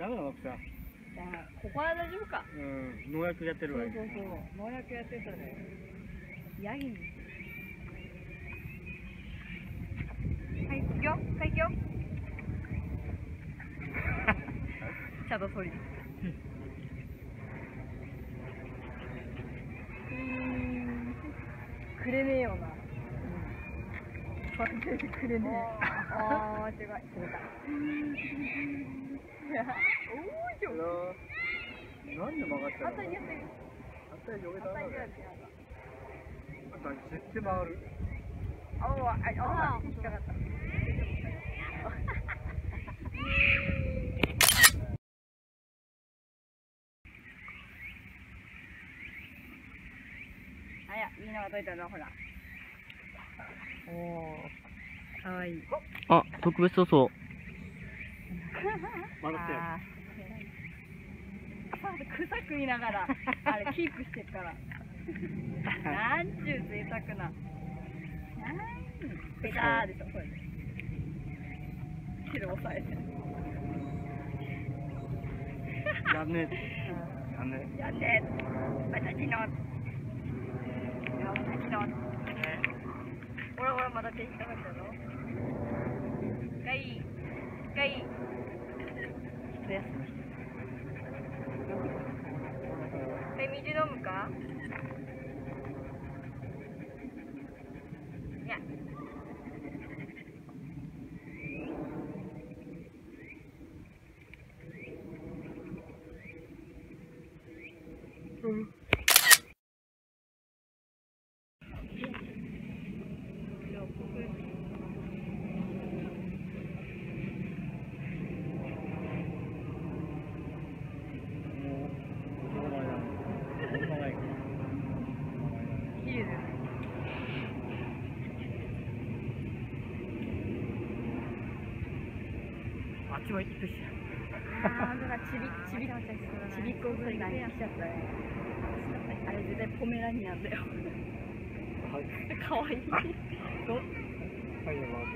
ダメなの奥さん。じゃあここは大丈夫か。うん、農薬やってるわ。そうそうそう農薬やってたね。ヤギに。はい行くよ。はい行くよ。ちゃんと取り。うーん。くれねえよな。パッてくれねえ。あー違いくれた おーいよなんで曲がったの？あたりやってるあったりよけたな。がる。ああ、ああ、引っかかった。あや、いいのが届いたぞ、ほら。おお、かわいい。あ、特別塗装。曲がってる。あー草食いながら、あれキープしてっから。なんちゅう贅沢な。なんベターでしょ、これ。手で押さえて。やんねえ。やんねやって、私の。私の。ほらほら、また手引っかかったぞ。がいい。がいい。一休みして。え、水飲むかいや。綺麗だよね。あっちも行くし。あー、だからちび、ちび、ちびっこぐらい来ちゃったね。あれ絶対ポメラニアンだよ。はい。かわい い。はい、回っ